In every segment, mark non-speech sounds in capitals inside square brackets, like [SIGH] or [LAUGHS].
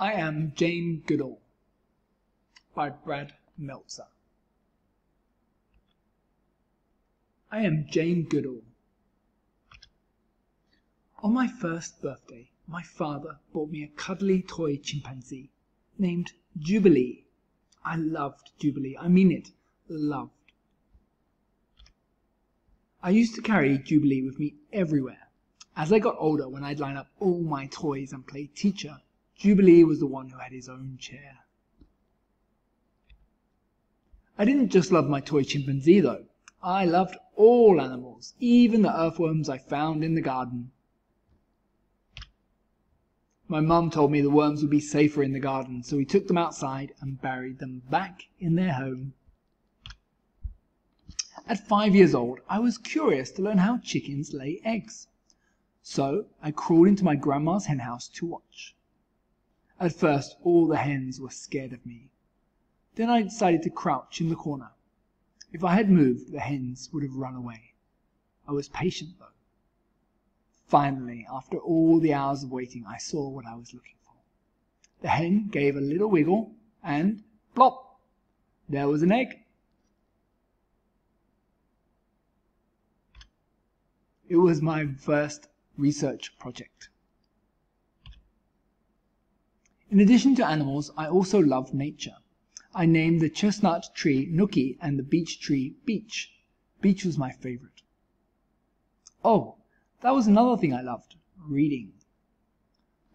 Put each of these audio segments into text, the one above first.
I am Jane Goodall by Brad Meltzer. I am Jane Goodall. On my first birthday, my father bought me a cuddly toy chimpanzee named Jubilee. I loved Jubilee. I mean it, loved. I used to carry Jubilee with me everywhere. As I got older, when I'd line up all my toys and play teacher, Jubilee was the one who had his own chair. I didn't just love my toy chimpanzee, though. I loved all animals, even the earthworms I found in the garden. My mum told me the worms would be safer in the garden, so we took them outside and buried them back in their home. At five years old, I was curious to learn how chickens lay eggs. So I crawled into my grandma's henhouse to watch. At first all the hens were scared of me. Then I decided to crouch in the corner. If I had moved, the hens would have run away. I was patient, though. Finally, after all the hours of waiting, I saw what I was looking for. The hen gave a little wiggle, and plop! There was an egg. It was my first research project. In addition to animals, I also loved nature. I named the chestnut tree Nookie and the beech tree Beech. Beech was my favorite. Oh, that was another thing I loved, reading.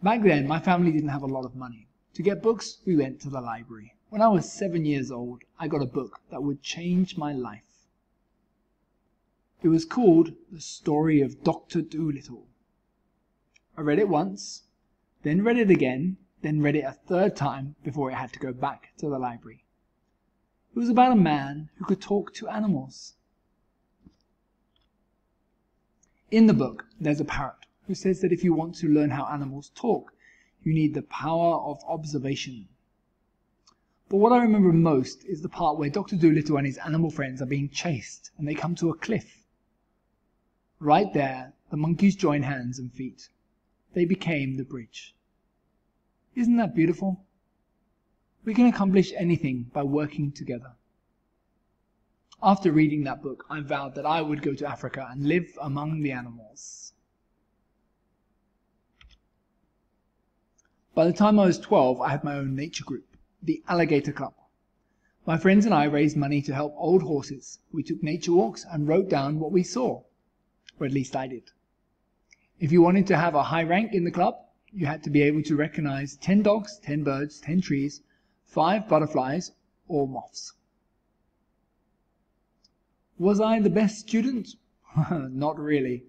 Back then, my family didn't have a lot of money. To get books, we went to the library. When I was seven years old, I got a book that would change my life. It was called The Story of Doctor Dolittle. I read it once, then read it again, then read it a third time before it had to go back to the library. It was about a man who could talk to animals. In the book, there's a parrot who says that if you want to learn how animals talk, you need the power of observation. But what I remember most is the part where Dr. Dolittle and his animal friends are being chased and they come to a cliff. Right there, the monkeys join hands and feet. They became the bridge. Isn't that beautiful? We can accomplish anything by working together. After reading that book, I vowed that I would go to Africa and live among the animals. By the time I was 12, I had my own nature group, the Alligator Club. My friends and I raised money to help old horses. We took nature walks and wrote down what we saw or at least I did. If you wanted to have a high rank in the club, you had to be able to recognize 10 dogs, 10 birds, 10 trees, 5 butterflies, or moths. Was I the best student? [LAUGHS] Not really.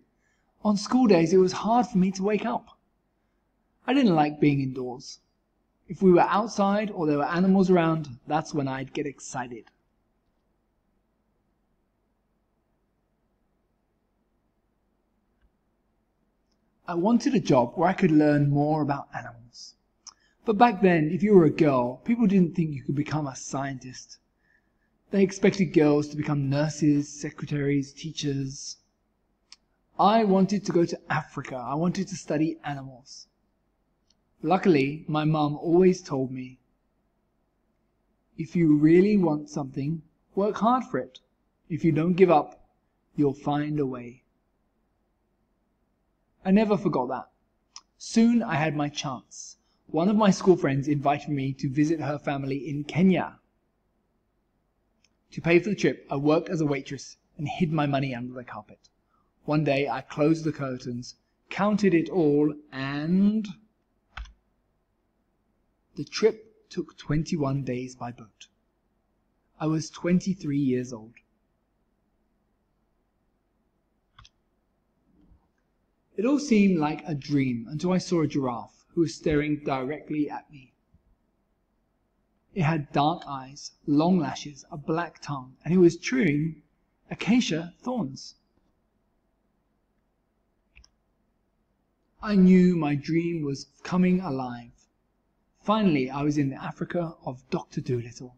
On school days, it was hard for me to wake up. I didn't like being indoors. If we were outside or there were animals around, that's when I'd get excited. I wanted a job where I could learn more about animals. But back then, if you were a girl, people didn't think you could become a scientist. They expected girls to become nurses, secretaries, teachers. I wanted to go to Africa. I wanted to study animals. Luckily, my mum always told me, if you really want something, work hard for it. If you don't give up, you'll find a way. I never forgot that. Soon I had my chance. One of my school friends invited me to visit her family in Kenya. To pay for the trip, I worked as a waitress and hid my money under the carpet. One day I closed the curtains, counted it all, and the trip took 21 days by boat. I was 23 years old. It all seemed like a dream until I saw a giraffe who was staring directly at me. It had dark eyes, long lashes, a black tongue, and it was chewing acacia thorns. I knew my dream was coming alive. Finally, I was in the Africa of Dr. Dolittle.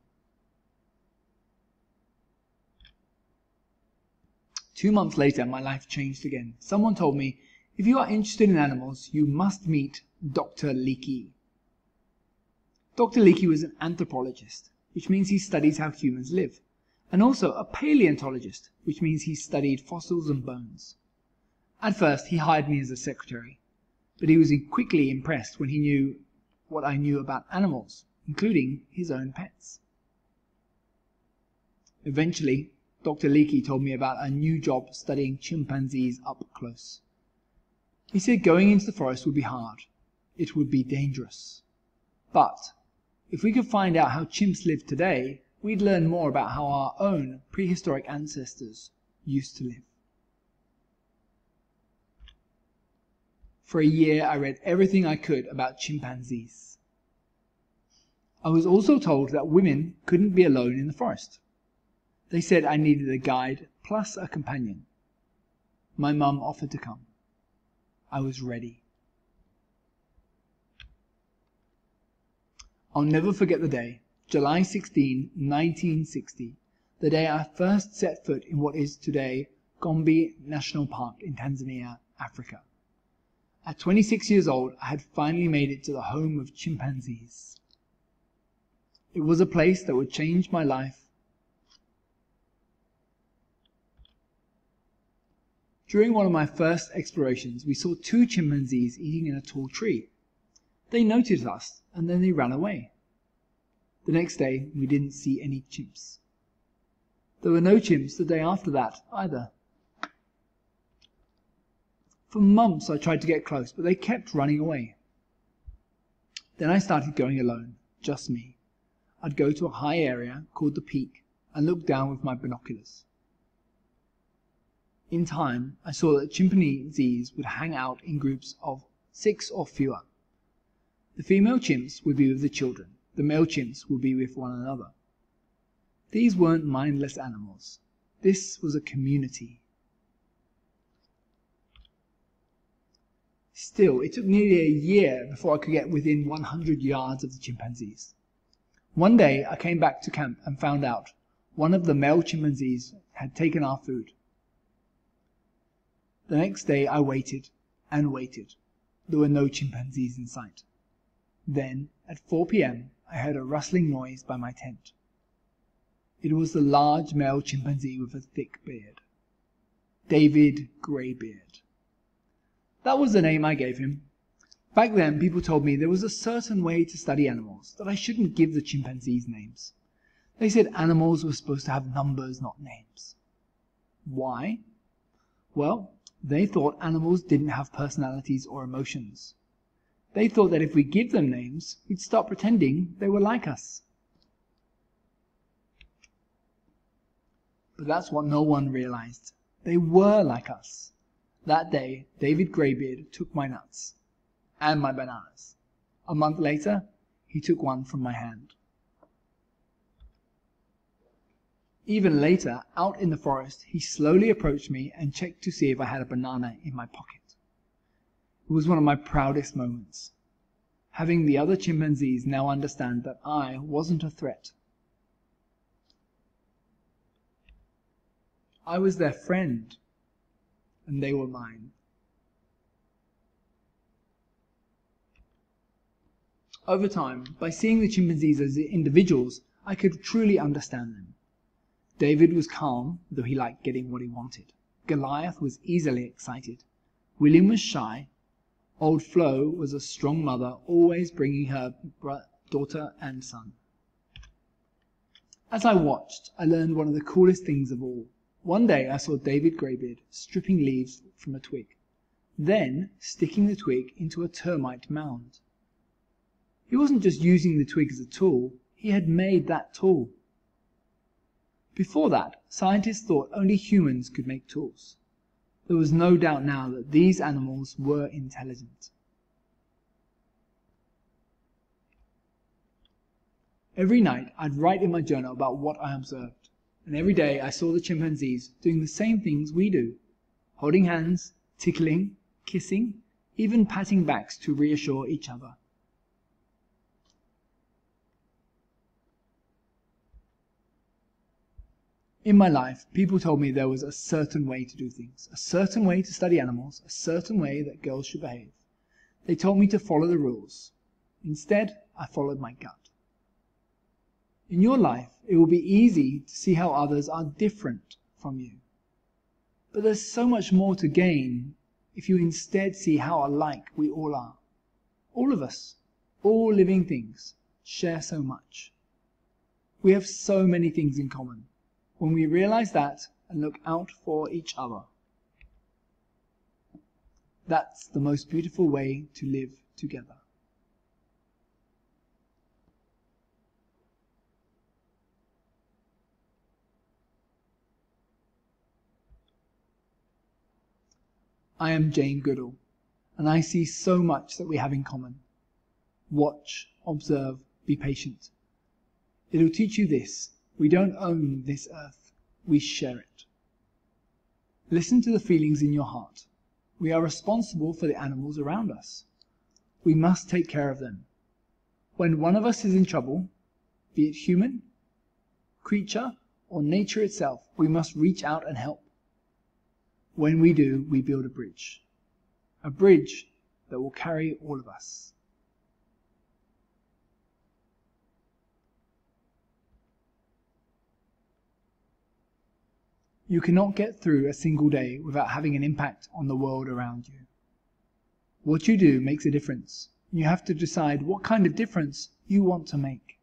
Two months later, my life changed again. Someone told me if you are interested in animals, you must meet Dr. Leakey. Dr. Leakey was an anthropologist, which means he studies how humans live, and also a paleontologist, which means he studied fossils and bones. At first he hired me as a secretary, but he was quickly impressed when he knew what I knew about animals, including his own pets. Eventually, Dr. Leakey told me about a new job studying chimpanzees up close. He said going into the forest would be hard. It would be dangerous. But if we could find out how chimps live today, we'd learn more about how our own prehistoric ancestors used to live. For a year, I read everything I could about chimpanzees. I was also told that women couldn't be alone in the forest. They said I needed a guide plus a companion. My mum offered to come. I was ready. I'll never forget the day, July 16, 1960, the day I first set foot in what is today Gombe National Park in Tanzania, Africa. At 26 years old, I had finally made it to the home of chimpanzees. It was a place that would change my life. During one of my first explorations, we saw two chimpanzees eating in a tall tree. They noticed us and then they ran away. The next day, we didn't see any chimps. There were no chimps the day after that either. For months I tried to get close, but they kept running away. Then I started going alone, just me. I'd go to a high area called the peak and look down with my binoculars. In time, I saw that chimpanzees would hang out in groups of six or fewer. The female chimps would be with the children, the male chimps would be with one another. These weren't mindless animals. This was a community. Still, it took nearly a year before I could get within 100 yards of the chimpanzees. One day I came back to camp and found out one of the male chimpanzees had taken our food. The next day I waited and waited. There were no chimpanzees in sight. Then, at 4 p.m., I heard a rustling noise by my tent. It was the large male chimpanzee with a thick beard. David Greybeard. That was the name I gave him. Back then, people told me there was a certain way to study animals, that I shouldn't give the chimpanzees names. They said animals were supposed to have numbers, not names. Why? Well, they thought animals didn't have personalities or emotions. They thought that if we give them names, we'd stop pretending they were like us. But that's what no one realized. They were like us. That day, David Greybeard took my nuts and my bananas. A month later, he took one from my hand. Even later, out in the forest, he slowly approached me and checked to see if I had a banana in my pocket. It was one of my proudest moments. Having the other chimpanzees now understand that I wasn't a threat. I was their friend and they were mine. Over time, by seeing the chimpanzees as individuals, I could truly understand them. David was calm, though he liked getting what he wanted. Goliath was easily excited. William was shy. Old Flo was a strong mother, always bringing her daughter and son. As I watched, I learned one of the coolest things of all. One day I saw David Greybeard stripping leaves from a twig, then sticking the twig into a termite mound. He wasn't just using the twig as a tool, he had made that tool. Before that, scientists thought only humans could make tools. There was no doubt now that these animals were intelligent. Every night I'd write in my journal about what I observed and every day I saw the chimpanzees doing the same things we do holding hands, tickling, kissing, even patting backs to reassure each other. In my life, people told me there was a certain way to do things, a certain way to study animals, a certain way that girls should behave. They told me to follow the rules. Instead, I followed my gut. In your life, it will be easy to see how others are different from you. But there's so much more to gain if you instead see how alike we all are. All of us, all living things, share so much. We have so many things in common. When we realize that and look out for each other, that's the most beautiful way to live together. I am Jane Goodall, and I see so much that we have in common. Watch, observe, be patient. It'll teach you this we don't own this earth, we share it. Listen to the feelings in your heart. We are responsible for the animals around us. We must take care of them. When one of us is in trouble, be it human, creature, or nature itself, we must reach out and help. When we do, we build a bridge. A bridge that will carry all of us. You cannot get through a single day without having an impact on the world around you. What you do makes a difference. You have to decide what kind of difference you want to make.